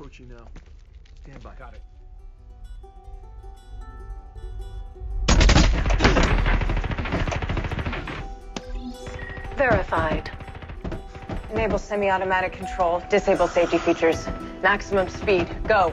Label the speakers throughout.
Speaker 1: approaching now. Stand by.
Speaker 2: Got it.
Speaker 3: Verified. Enable semi-automatic control. Disable safety features. Maximum speed. Go.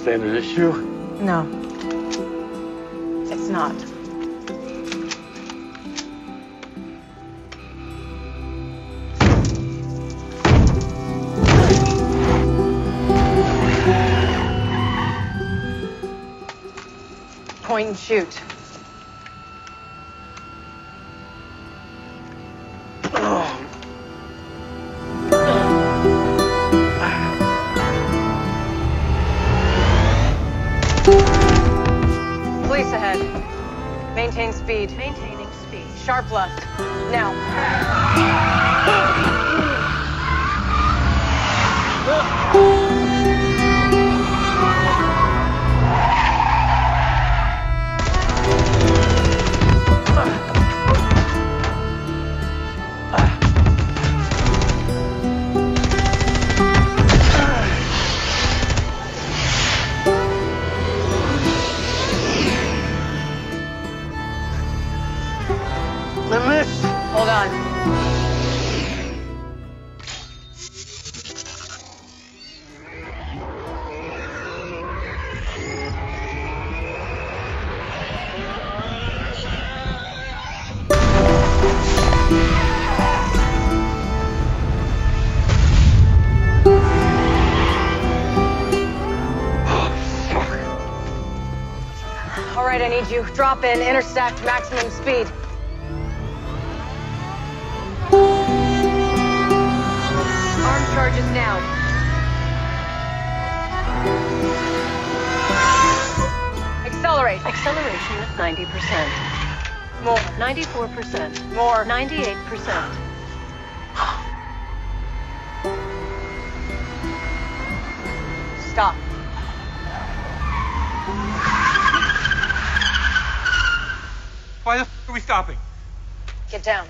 Speaker 1: Standard issue.
Speaker 3: No. It's not. Point and shoot. Maintain speed.
Speaker 4: Maintaining speed.
Speaker 3: Sharp left. Now. Hold on. All right, I need you. Drop in, intersect, maximum speed. Accelerate.
Speaker 4: Acceleration at 90%.
Speaker 3: More.
Speaker 4: 94%.
Speaker 3: More.
Speaker 4: 98%.
Speaker 3: Stop.
Speaker 2: Why the f are we stopping?
Speaker 3: Get down.